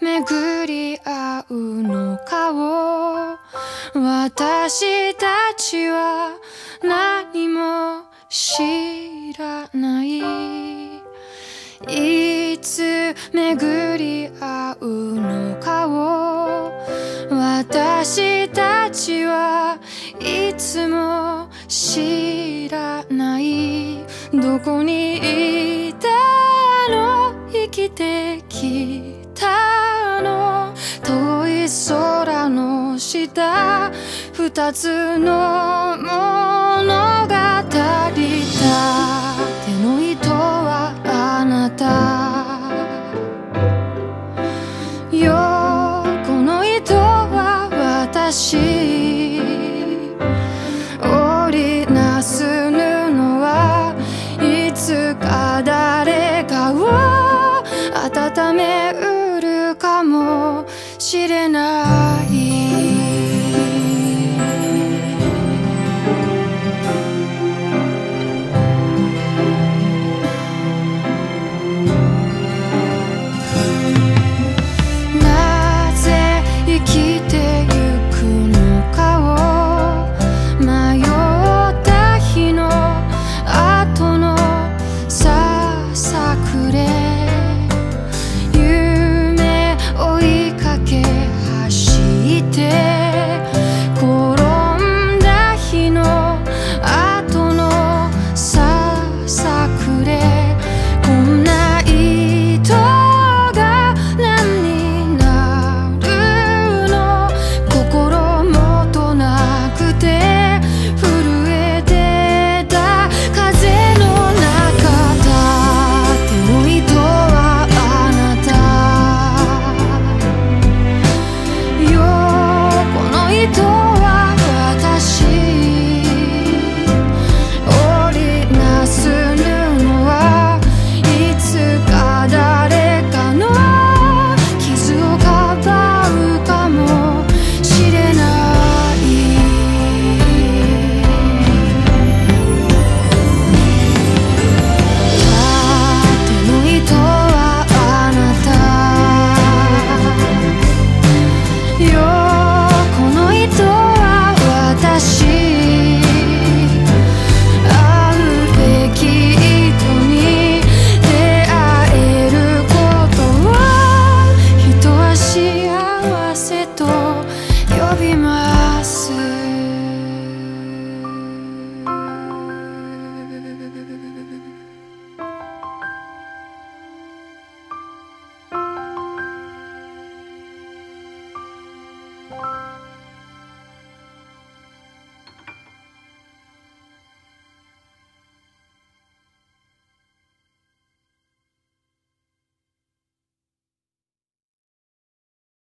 巡り合うのかを私たちは何も知らない。いつ巡り合うのかを私たちはいつも知らない。どこにいたの？生きてきの下二つの物語だ手の糸はあなた。横の糸は私。織りなす布はいつか誰かを温めうるかもしれない。